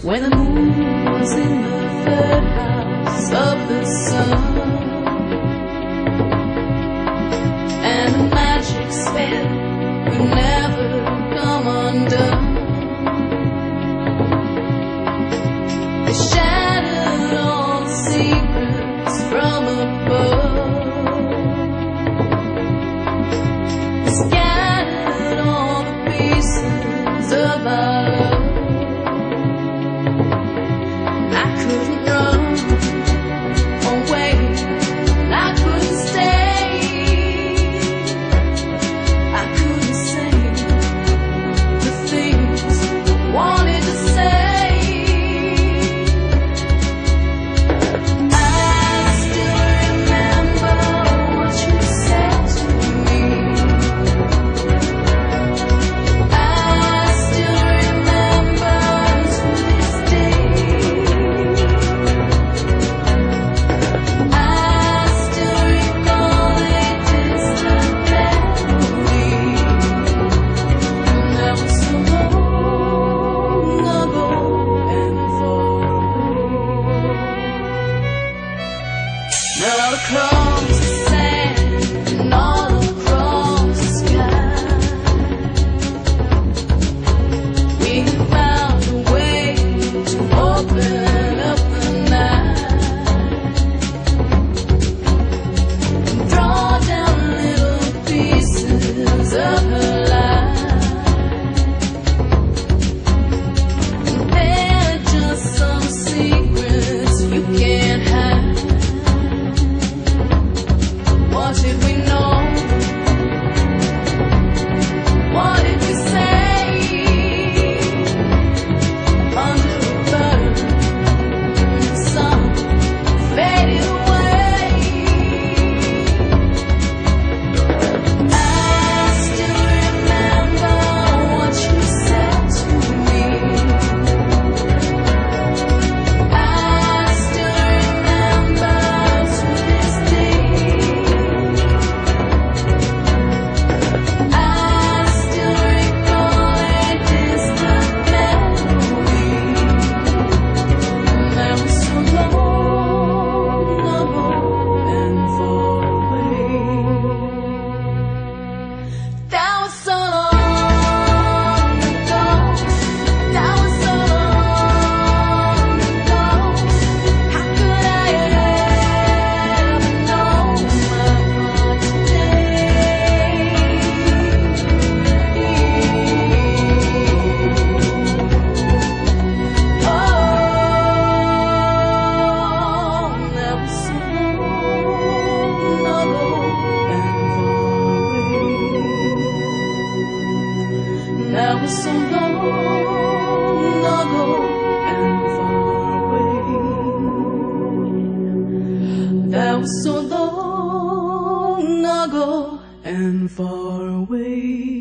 When the moon was in the third open. That was so long ago and far away.